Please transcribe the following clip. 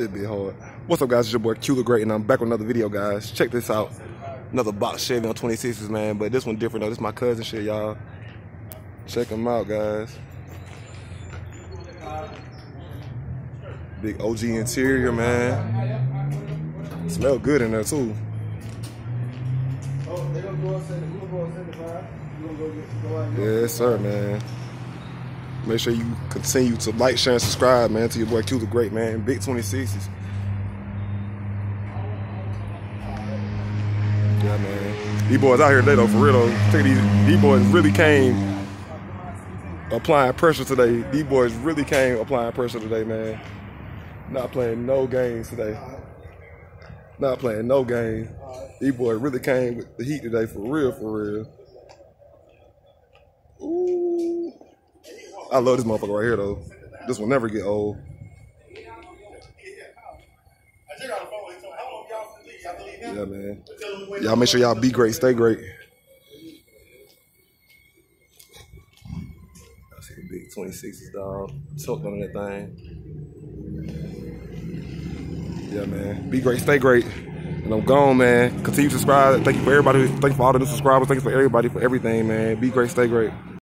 It'd be hard. What's up, guys? It's your boy Q the Great, and I'm back with another video, guys. Check this out. Another box Chevy on 26s, man. But this one different, though. This is my cousin shit, y'all. Check them out, guys. Big OG interior, man. Smell good in there, too. Yes, sir, man. Make sure you continue to like, share, and subscribe, man, to your boy Q the Great, man. Big 26s. Yeah, man. These boys out here today, though, for real, though. Take these, these boys really came applying pressure today. These boys really came applying pressure today, man. Not playing no games today. Not playing no games. These boys really came with the heat today, for real, for real. I love this motherfucker right here, though. This will never get old. Yeah, man. Y'all make sure y'all be great, stay great. I see big 26s, dog. Tucked on that thing. Yeah, man. Be great, stay great. And I'm gone, man. Continue to subscribe. Thank you for everybody. Thank you for all the new subscribers. Thank you for everybody for everything, man. Be great, stay great.